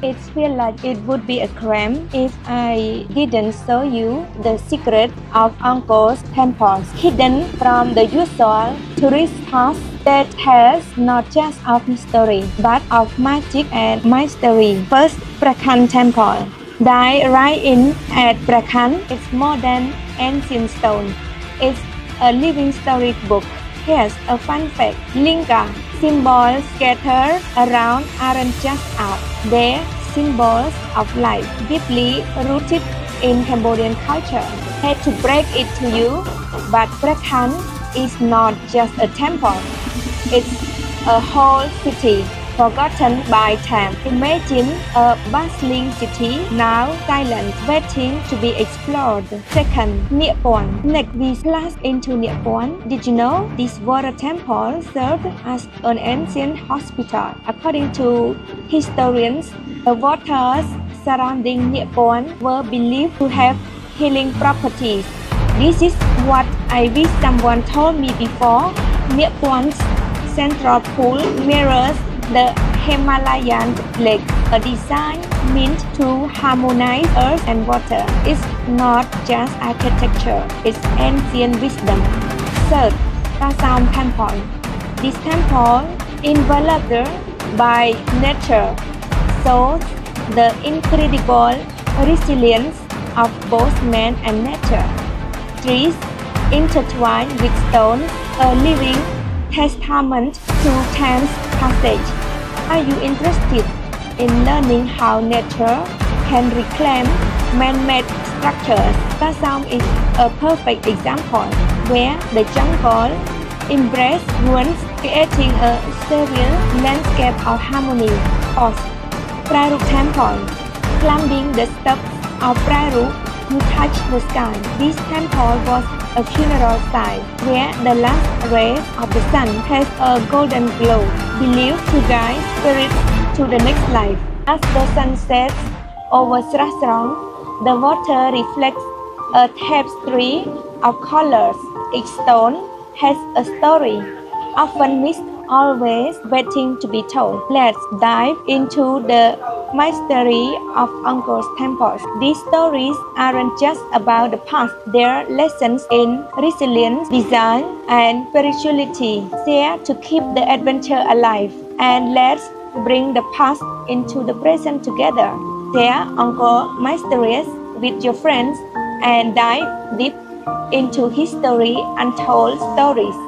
It feels like it would be a crime if I didn't show you the secret of Angkor's temples, hidden from the usual tourist spots that has not just of history but of magic and mystery. First, Preah Khan Temple. Die right in at Preah Khan. It's more than ancient stone. It's a living storybook. Here's a fun fact. Linga symbols scattered around aren't just art. They're symbols of life, deeply rooted in Cambodian culture. Hate to break it to you, but Preah Khan is not just a temple. It's a whole city forgotten by time. Imagine a bustling city now silent, waiting to be explored. Second, Neak Pean. Next, we splash into Neak Pean. Did you know this water temple served as an ancient hospital? According to historians, the waters surrounding Neak Pean were believed to have healing properties. This is what I wish someone told me before. Neak Pean's central pool mirrors the Himalayan lake, a design meant to harmonize earth and water. It's not just architecture, it's ancient wisdom. Third, Kasam Temple. This temple, enveloped by nature, shows the incredible resilience of both man and nature. Trees intertwined with stones, a living testament to time's passage. Are you interested in learning how nature can reclaim man-made structures? Kasam is a perfect example where the jungle embraces ruins, creating a surreal landscape of harmony. Fourth, Pre Rup Temple. Climbing the steps of Pre Rup, you touch the sky. This temple was a funeral site where the last rays of the sun has a golden glow, believed to guide spirits to the next life. As the sun sets over Srah Srang, the water reflects a tapestry of colors. Each stone has a story, often missed, always waiting to be told. Let's dive into the mystery of Angkor's temples. These stories aren't just about the past, they're lessons in resilience, design, and spirituality. there to keep the adventure alive. And let's bring the past into the present together. Share Angkor Mysteries with your friends and dive deep into history untold stories.